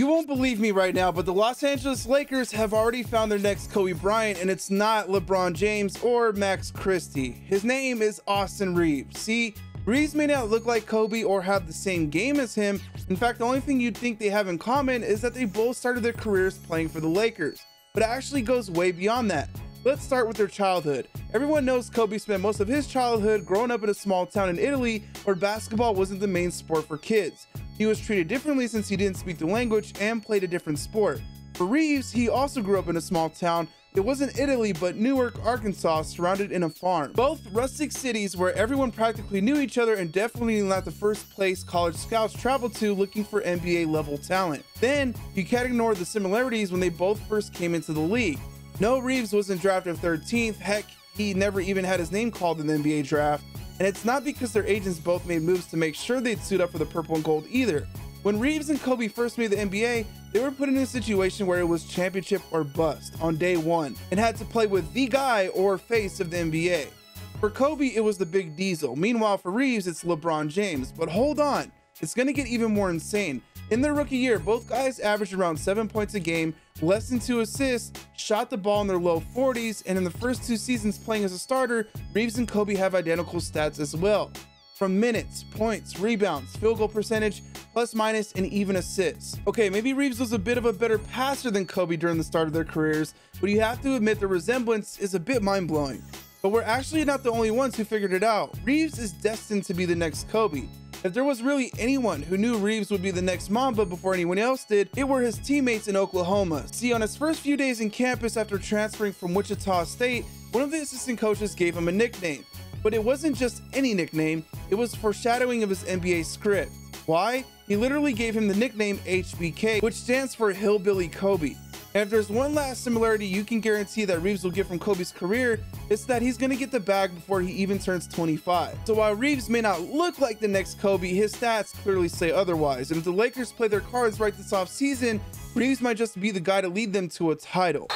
You won't believe me right now, but the Los Angeles Lakers have already found their next Kobe Bryant, and it's not LeBron James or Max Christie. His name is Austin Reaves. See, Reaves may not look like Kobe or have the same game as him. In fact, the only thing you'd think they have in common is that they both started their careers playing for the Lakers. But it actually goes way beyond that. Let's start with their childhood. Everyone knows Kobe spent most of his childhood growing up in a small town in Italy where basketball wasn't the main sport for kids. He was treated differently since he didn't speak the language and played a different sport. For Reaves, he also grew up in a small town. It wasn't Italy, but Newark, Arkansas, surrounded in a farm. Both rustic cities where everyone practically knew each other and definitely not the first place college scouts traveled to looking for NBA level talent. Then, you can't ignore the similarities when they both first came into the league. No, Reaves wasn't drafted 13th. Heck, he never even had his name called in the NBA draft. And it's not because their agents both made moves to make sure they'd suit up for the purple and gold either. When Reaves and Kobe first made the NBA, they were put in a situation where it was championship or bust on day one and had to play with the guy or face of the NBA. For Kobe, it was the big diesel. Meanwhile, for Reaves, it's LeBron James. But hold on, it's going to get even more insane. In their rookie year, both guys averaged around 7 points a game, less than 2 assists, shot the ball in their low 40s, and in the first two seasons playing as a starter, Reaves and Kobe have identical stats as well. From minutes, points, rebounds, field goal percentage, plus minus, and even assists. Okay, maybe Reaves was a bit of a better passer than Kobe during the start of their careers, but you have to admit the resemblance is a bit mind-blowing. But we're actually not the only ones who figured it out. Reaves is destined to be the next Kobe. If there was really anyone who knew Reaves would be the next Mamba before anyone else did, it were his teammates in Oklahoma. See, on his first few days in campus after transferring from Wichita State, one of the assistant coaches gave him a nickname. But it wasn't just any nickname, it was foreshadowing of his NBA script. Why? He literally gave him the nickname HBK, which stands for Hillbilly Kobe. And if there's one last similarity you can guarantee that Reaves will get from Kobe's career, it's that he's going to get the bag before he even turns 25. So while Reaves may not look like the next Kobe, his stats clearly say otherwise. And if the Lakers play their cards right this offseason, Reaves might just be the guy to lead them to a title.